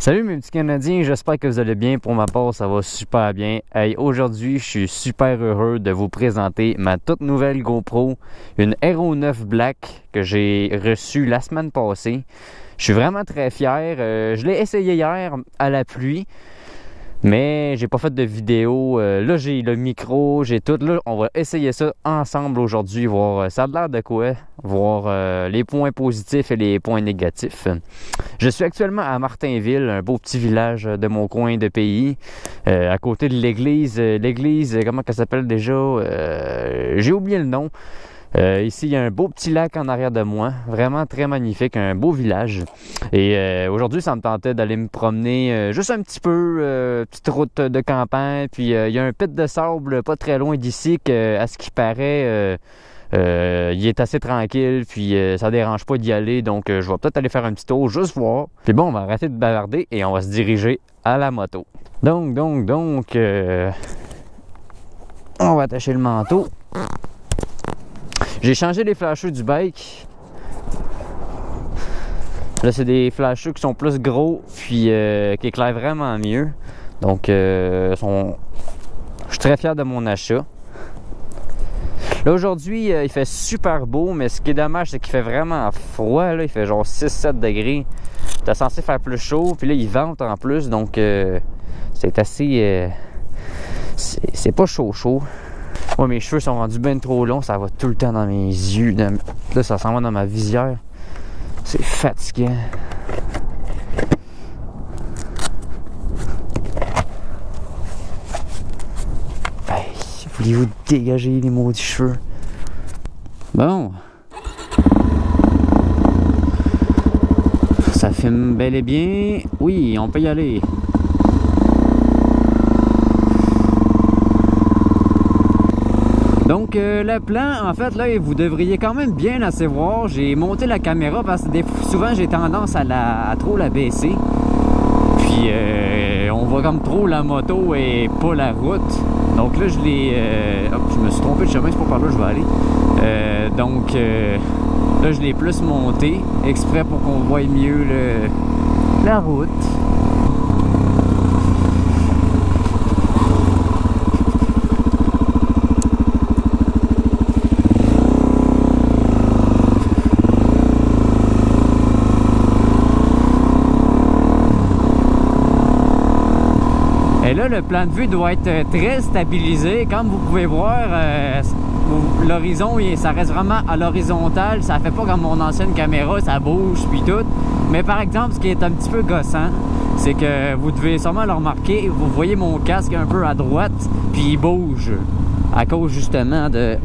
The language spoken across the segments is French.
Salut mes petits Canadiens, j'espère que vous allez bien. Pour ma part, ça va super bien. Hey, aujourd'hui, je suis super heureux de vous présenter ma toute nouvelle GoPro, une Hero 9 Black que j'ai reçue la semaine passée. Je suis vraiment très fier. Euh, je l'ai essayé hier à la pluie. Mais j'ai pas fait de vidéo. Euh, là, j'ai le micro, j'ai tout. Là, on va essayer ça ensemble aujourd'hui, voir euh, ça a l'air de quoi, voir euh, les points positifs et les points négatifs. Je suis actuellement à Martinville, un beau petit village de mon coin de pays, à côté de l'église. l'église, comment ça s'appelle déjà J'ai oublié le nom. Euh, ici, il y a un beau petit lac en arrière de moi, vraiment très magnifique, un beau village. Et euh, aujourd'hui, ça me tentait d'aller me promener euh, juste un petit peu, petite route de campagne. Puis il y a un pit de sable pas très loin d'ici que, à ce qui paraît, il est assez tranquille. Puis ça dérange pas d'y aller, donc je vais peut-être aller faire un petit tour, juste voir. Puis bon, on va arrêter de bavarder et on va se diriger à la moto. Donc, donc, donc, on va attacher le manteau. J'ai changé les flasheux du bike. Là, c'est des flasheux qui sont plus gros, puis euh, qui éclairent vraiment mieux. Donc, euh, sont... je suis très fier de mon achat. Là, aujourd'hui, euh, il fait super beau, mais ce qui est dommage, c'est qu'il fait vraiment froid. Là. Il fait genre 6-7 degrés. T'es censé faire plus chaud, puis là, il vente en plus, donc c'est assez... c'est pas chaud chaud. Moi, mes cheveux sont rendus bien trop longs, ça va tout le temps dans mes yeux. Là, ça s'en va dans ma visière. C'est fatigant. Voulez-vous dégager les maudits cheveux? Bon. Ça filme bel et bien. Oui, on peut y aller. Donc euh, le plan, en fait, là, vous devriez quand même bien la voir. J'ai monté la caméra parce que souvent j'ai tendance à, la, trop la baisser. Puis euh, on voit comme trop la moto et pas la route. Donc là, je l'ai... Euh, je me suis trompé de chemin, c'est pas par là que je vais aller. donc là, je l'ai plus monté, exprès pour qu'on voie mieux la route. Là, le plan de vue doit être très stabilisé. Comme vous pouvez voir, euh, l'horizon, ça reste vraiment à l'horizontale. Ça fait pas comme mon ancienne caméra, ça bouge puis tout. Mais par exemple, ce qui est un petit peu gossant, c'est que vous devez sûrement le remarquer, vous voyez mon casque un peu à droite, puis il bouge à cause justement de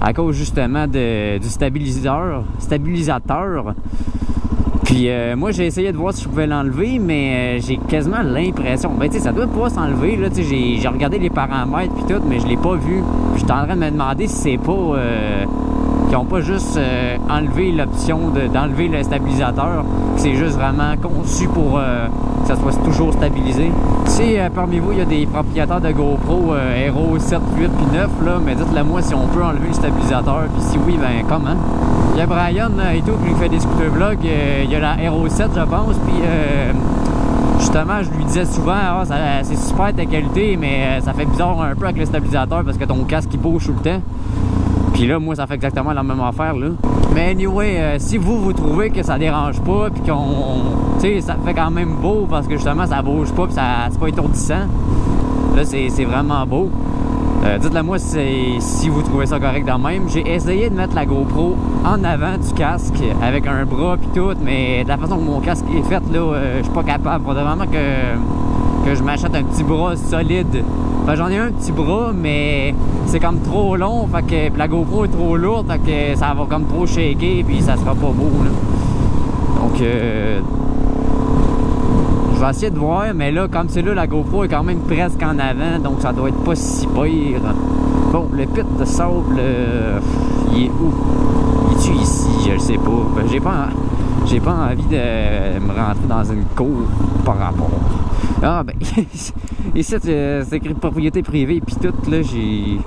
à cause justement de, du stabilisateur, stabilisateur puis euh, moi, j'ai essayé de voir si je pouvais l'enlever, mais euh, j'ai quasiment l'impression. Ben, tu sais, ça doit pas s'enlever, là. Tu sais, j'ai regardé les paramètres puis tout, mais je l'ai pas vu. J'étais en train de me demander si c'est pas. Euh, qu'ils ont pas juste enlevé l'option d'enlever le stabilisateur, c'est juste vraiment conçu pour que ça soit toujours stabilisé. Si parmi vous, il y a des propriétaires de GoPro Hero 7, 8 puis 9, là, mais dites-le moi si on peut enlever le stabilisateur, puis si oui, ben comment? Il y a Brian euh, et tout qui fait des scooter vlogs. Euh, il y a la Hero 7, je pense. Puis euh, justement, je lui disais souvent, ah, c'est super ta qualité, mais ça fait bizarre un peu avec le stabilisateur parce que ton casque il bouge tout le temps. Puis là, moi, ça fait exactement la même affaire, là. Mais anyway, si vous, vous trouvez que ça dérange pas, puis qu'on... Tu sais, ça fait quand même beau parce que justement, ça bouge pas, puis ça, c'est pas étourdissant. Là, c'est vraiment beau. Euh, dites-le moi si vous trouvez ça correct dans même. J'ai essayé de mettre la GoPro en avant du casque avec un bras puis tout, mais de la façon que mon casque est fait, là, euh, je suis pas capable. Faudrait vraiment que, que je m'achète un petit bras solide. j'en ai un petit bras, mais c'est comme trop long, fait que la GoPro est trop lourde, fait que ça va comme trop shaker, puis ça sera pas beau. Donc, euh, je vais essayer de voir, mais là, comme c'est là, la GoPro est quand même presque en avant, donc ça doit être pas si pire. Bon, le pit de sable, euh, il est où? Il est-tu ici? Je le sais pas. Ben, j'ai pas, j'ai pas envie de me rentrer dans une cour par rapport. Ah, ben, ici, c'est écrit propriété privée, puis tout, là, j'ai...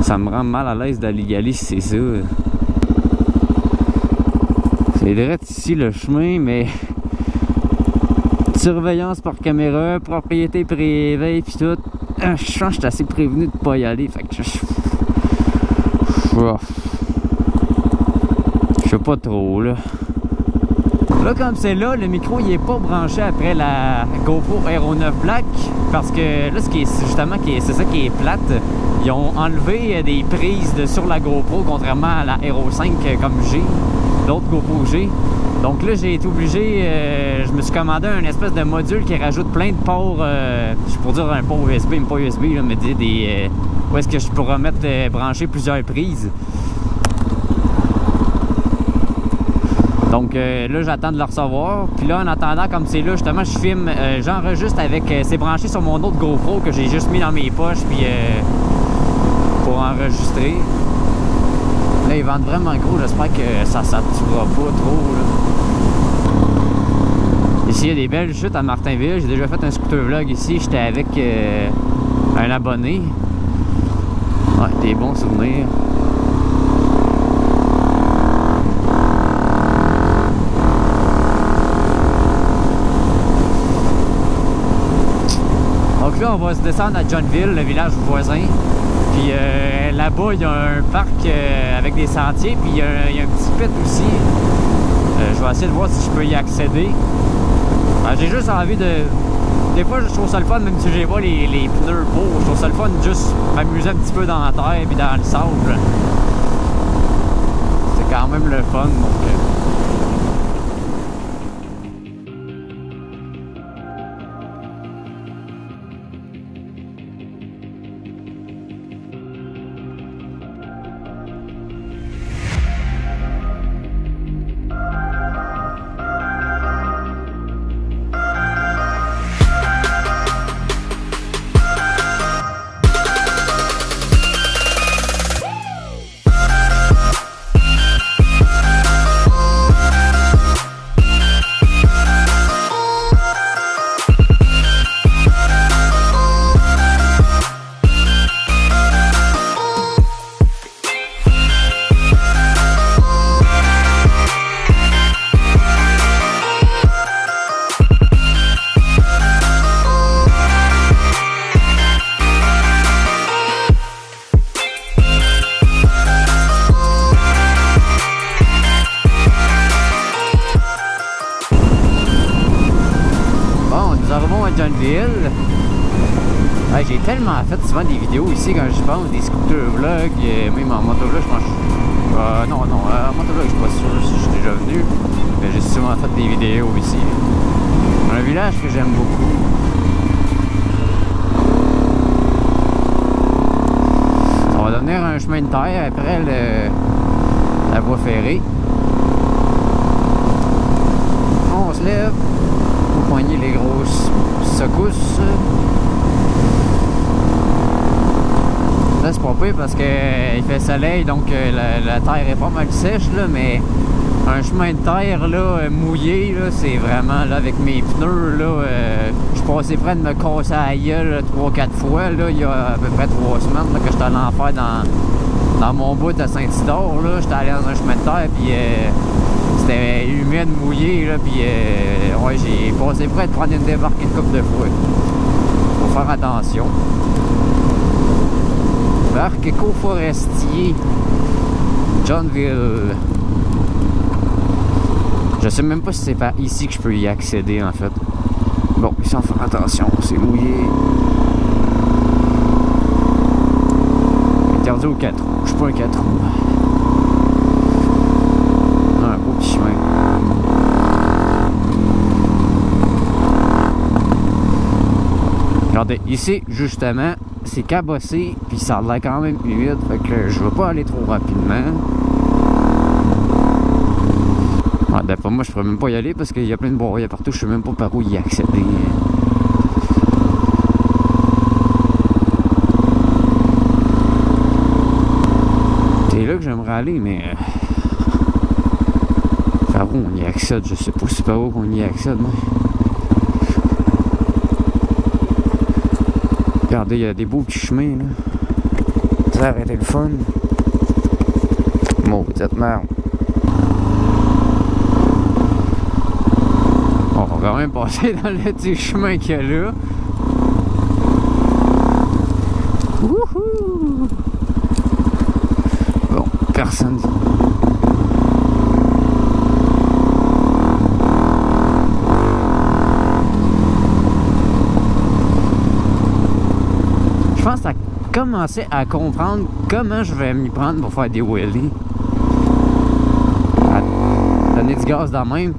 Ça me rend mal à l'aise d'aller y aller c'est ça. C'est direct ici le chemin, mais Surveillance par caméra, propriété privée, puis tout. Ah, je sens que je suis assez prévenu de pas y aller. Fait que je. Je sais pas trop, là. Là, comme c'est là, le micro, il est pas branché après la GoPro Hero 9 Black. Parce que là, ce qui est justement, c'est ça qui est plate. Ils ont enlevé des prises de, sur la GoPro, contrairement à la Hero 5 comme j'ai, l'autre GoPro G. Donc là, j'ai été obligé, euh, je me suis commandé un espèce de module qui rajoute plein de ports, euh, je pourrais dire un port USB, mais pas USB, là, mais des, des euh, où est-ce que je pourrais mettre, brancher plusieurs prises. Donc là, j'attends de le recevoir. Puis là, en attendant, comme c'est là, justement, je filme, j'enregistre avec, c'est branché sur mon autre GoPro que j'ai juste mis dans mes poches, puis pour enregistrer. Là, ils vendent vraiment gros. J'espère que ça ne saturera pas trop. Il y a des belles chutes à Martinville. J'ai déjà fait un scooter vlog ici. J'étais avec euh, un abonné. Des bons souvenirs. Donc là, on va se descendre à Johnville, le village voisin. Puis euh, là-bas, il y a un parc euh, avec des sentiers, puis il y, a, un petit pit aussi. Je vais essayer de voir si je peux y accéder. J'ai juste envie de... Des fois, je trouve ça le fun, même si j'ai pas les, les, pneus pour, je trouve ça le fun juste m'amuser un petit peu dans la terre et dans le sable. C'est quand même le fun, donc... pense, des scooter vlogs, euh, même en motovlog, je pense. Euh, non, non, euh, en motovlog, je suis pas sûr si je suis déjà venu, mais j'ai souvent fait des vidéos ici. Un village que j'aime beaucoup. Ça va devenir un chemin de terre après le, la voie ferrée. On se lève pour poigner les grosses secousses. C'est pas pire parce qu'il euh, fait soleil, donc euh, la, terre est pas mal sèche, là, mais un chemin de terre là, euh, mouillé, là, c'est vraiment là, avec mes pneus. Là, je suis passé près de me casser la gueule 3-4 fois là, il y a à peu près 3 semaines que j'étais allé en faire dans, dans mon bout à Saint-Isidore. J'étais allé dans un chemin de terre, puis c'était humide, mouillé, là, puis ouais, j'ai passé près de prendre une débarque une coupe de fois. Faut faire attention. Parc éco-forestier Johnville. Je sais même pas si c'est par ici que je peux y accéder en fait. Bon, on faire attention, c'est mouillé. Interdit aux 4 roues. Je suis pas un 4 roues. Un beau petit. Regardez, ici, justement, c'est cabossé, puis ça a l'air quand même humide, fait que je veux pas aller trop rapidement. Ah, D'après moi, je pourrais même pas y aller parce qu'il y a plein de broyats partout, je sais même pas par où y accéder. C'est là que j'aimerais aller, mais... Euh, par où on y accède, je sais pas si par où on y accède, moi. Regardez, il y a des beaux petits chemins, là. Ça aurait été le fun. Maudite merde. On va quand même passer dans le petit chemin qu'il y a là. Wouhou! Bon, personne. Je pense à commencer à comprendre comment je vais m'y prendre pour faire des wheelies. À donner du gaz dans même.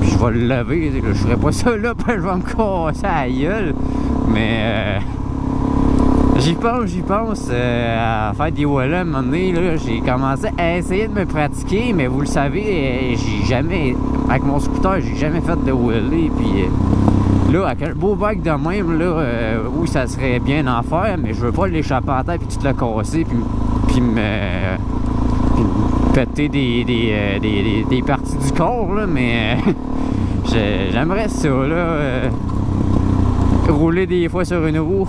Puis je vais le lever. Je ferai pas ça là, puis je vais me casser la gueule. Mais euh, j'y pense, j'y pense euh, à faire des wheelies à un moment donné. J'ai commencé à essayer de me pratiquer, mais vous le savez, euh, j'ai jamais. Avec mon scooter, j'ai jamais fait de wheelie. Puis euh, là, avec un beau bike de même, là, euh, oui, ça serait bien d'en faire, mais je veux pas l'échapper à terre puis tout le casser, puis, puis me. puis me péter des, des, euh, des, parties du corps, là, mais euh, j'ai- j'aimerais ça, là. euh, rouler des fois sur une roue.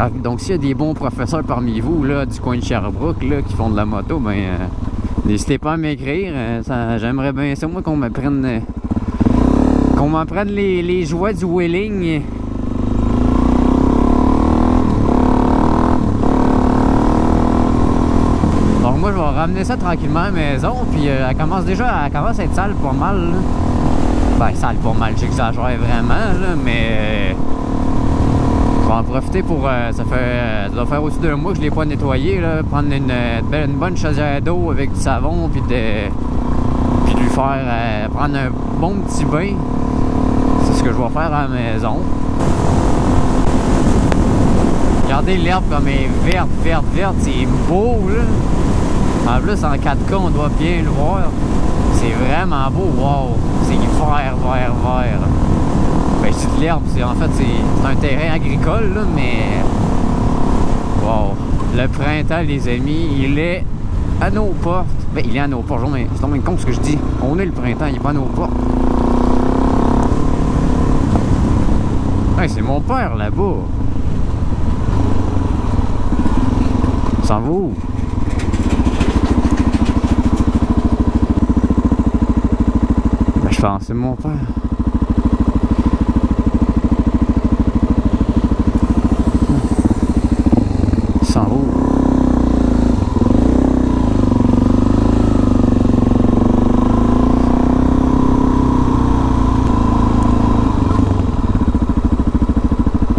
Ah, Donc, s'il y a des bons professeurs parmi vous, là, du coin de Sherbrooke, là, qui font de la moto, ben, n'hésitez pas à m'écrire. J'aimerais bien ça, moi, qu'on me prenne. euh, qu'on m'en prenne les, les joies du wheeling. Donc moi je vais ramener ça tranquillement à la maison puis euh, elle commence déjà commence à être sale pas mal. là. Ben sale pas mal, j'exagère vraiment là, mais euh, je vais en profiter pour euh, ça fait euh, ça doit faire aussi deux mois que je l'ai pas nettoyé là, prendre une, euh, une bonne chaudière d'eau avec du savon puis de puis lui faire prendre un bon petit bain. Que je vais faire à la maison. Regardez l'herbe comme elle est verte, verte, verte, c'est beau là. En plus en 4K on doit bien le voir. C'est vraiment beau, wow! C'est vert, vert, vert. Ben c'est de l'herbe, en fait c'est un terrain agricole là, mais. Wow! Le printemps les amis, il est à nos portes. Ben il est à nos portes, mais c'est tombé con ce que je dis. On est le printemps, il est pas à nos portes. Hey, c'est mon père là-bas. S'en va où? Ben, je pense c'est mon père. Il s'en va où? Tu fais quoi? On va rejoindre maman qui va faire du vélo, je sais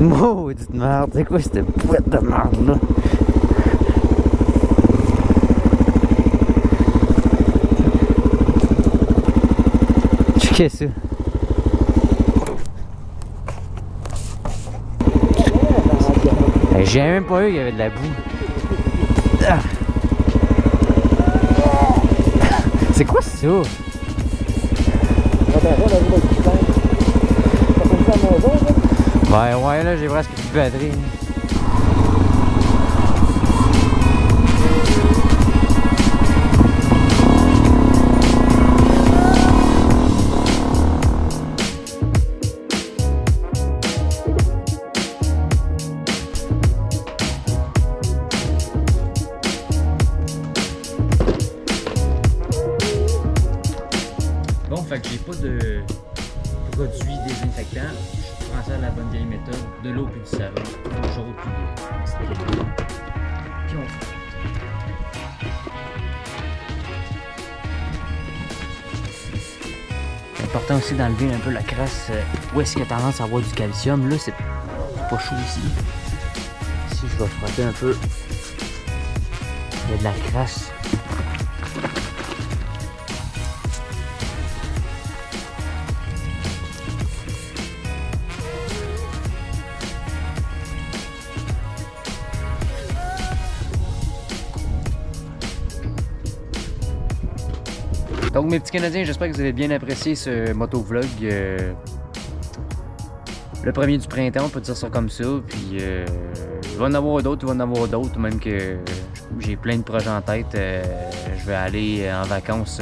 Maudite merde, c'est quoi cette boîte de merde là? Checkez ça. J'ai même pas eu qu'il y avait de la boue. Ah. C'est quoi ça? Ouais, ouais, là, j'ai presque plus de batterie. Bon, fait que j'ai pas de produit désinfectant. Ça à la bonne vieille méthode, de l'eau puis du savon. Chaud puis de- Puis on C'est important aussi d'enlever un peu la crasse euh, où est-ce qu'il y a tendance à avoir du calcium. Là, c'est pas chaud ici. Ici, je vais frotter un peu. Il y a de la crasse. Donc, mes petits Canadiens, j'espère que vous avez bien apprécié ce motovlog. Euh, le premier du printemps, on peut dire ça comme ça. Puis, euh, il va en avoir d'autres, il va en avoir d'autres, même que j'ai plein de projets en tête. Euh, je vais aller en vacances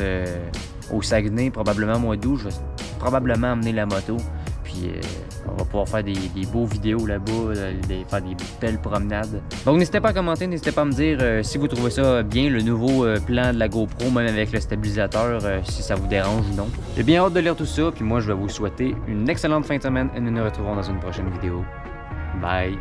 au Saguenay, probablement au mois d'août. Je vais probablement emmener la moto. Puis euh, on va pouvoir faire des, beaux vidéos là-bas, euh, faire des belles promenades. Donc n'hésitez pas à commenter, n'hésitez pas à me dire euh, si vous trouvez ça bien, le nouveau plan de la GoPro, même avec le stabilisateur, si ça vous dérange ou non. J'ai bien hâte de lire tout ça, puis moi je vais vous souhaiter une excellente fin de semaine et nous nous retrouvons dans une prochaine vidéo. Bye!